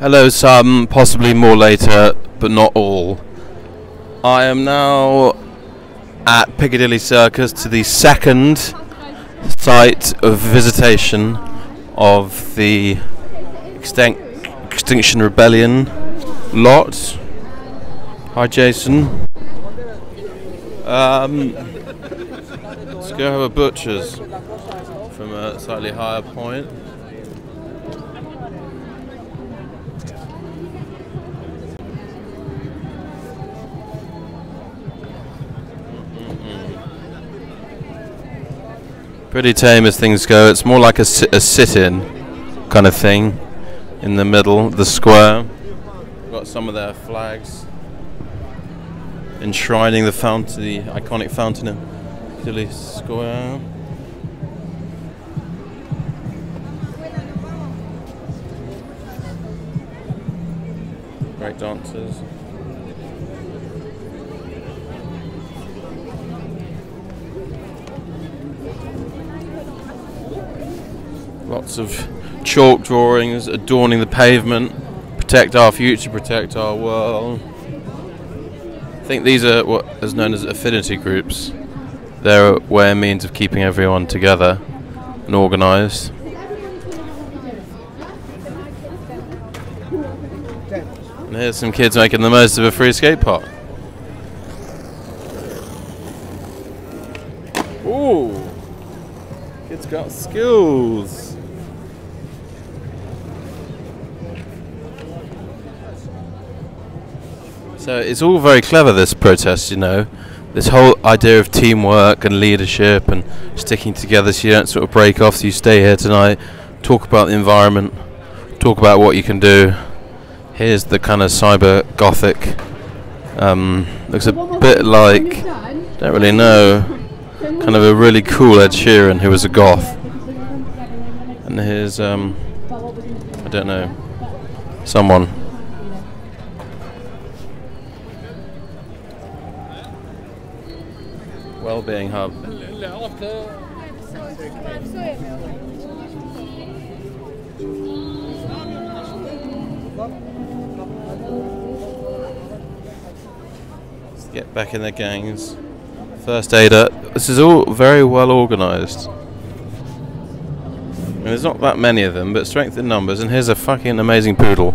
Hello, some, possibly more later, but not all. I am now at Piccadilly Circus to the second site of visitation of the Extin- Extinction Rebellion lot. Hi, Jason. Um, let's go have a butcher's from a slightly higher point. Pretty tame as things go. It's more like a, si- a sit-in kind of thing in the middle of the square. Got some of their flags enshrining the fountain, the iconic fountain in Piccadilly Square. Great dancers. Lots of chalk drawings adorning the pavement. Protect our future, protect our world. I think these are what is known as affinity groups. They're a way and means of keeping everyone together and organised. And here's some kids making the most of a free skate park. Ooh, kids got skills. So it's all very clever, this protest, you know. This whole idea of teamwork and leadership and sticking together so you don't sort of break off, so you stay here tonight, talk about the environment, talk about what you can do. Here's the kind of cyber gothic. Um, looks a bit like, don't really know, kind of a really cool Ed Sheeran who was a goth. And here's, um, I don't know, someone. Wellbeing hub. Let's get back in the gangs. First aider. This is all very well organised. And there's not that many of them, but strength in numbers. And here's a fucking amazing poodle.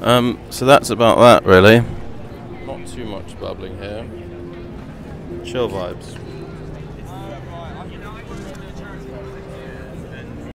Um, so that's about that, really. Not too much bubbling here. Chill vibes.